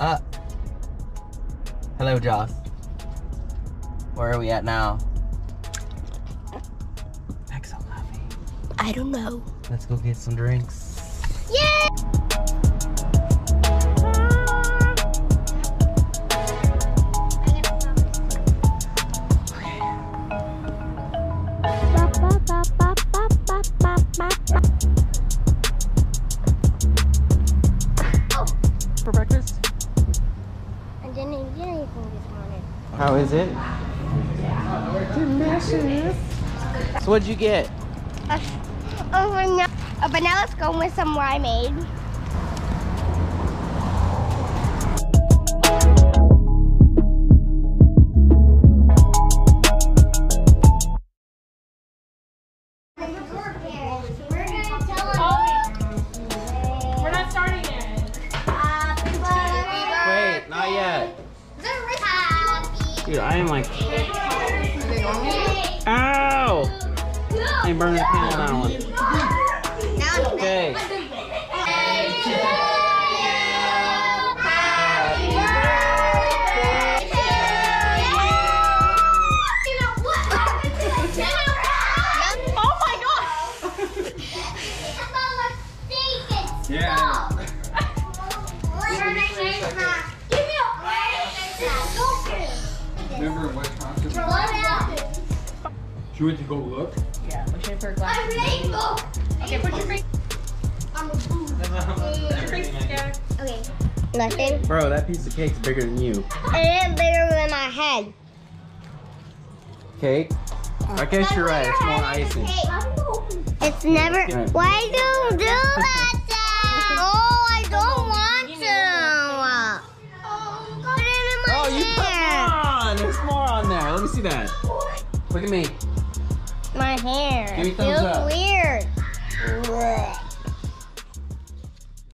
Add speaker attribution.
Speaker 1: Uh. Hello, Joss. Where are we at now? Coffee.
Speaker 2: I don't know.
Speaker 1: Let's go get some drinks.
Speaker 2: Yay! I didn't eat anything this morning.
Speaker 1: How is it? Delicious. So what'd you get?
Speaker 2: A, a, vanilla, a vanilla scone with some limeade.
Speaker 3: We're not yet.
Speaker 1: Dude, I am like, ow! I burned the pan on that one. Okay.
Speaker 3: Oh my god!
Speaker 4: Yeah. She went to go look.
Speaker 3: Yeah, we should for a glass. Okay, put your face. Put your face together.
Speaker 2: Okay. Nothing.
Speaker 1: Bro, that piece of cake's bigger than you.
Speaker 2: And it's bigger than my head.
Speaker 1: Cake? I guess you're right. It's more icing.
Speaker 2: It's never.
Speaker 1: Right.
Speaker 2: Why do you do
Speaker 1: me see that. Look at me.
Speaker 2: My hair.
Speaker 1: Give me thumbs
Speaker 2: feels
Speaker 1: up.
Speaker 2: weird.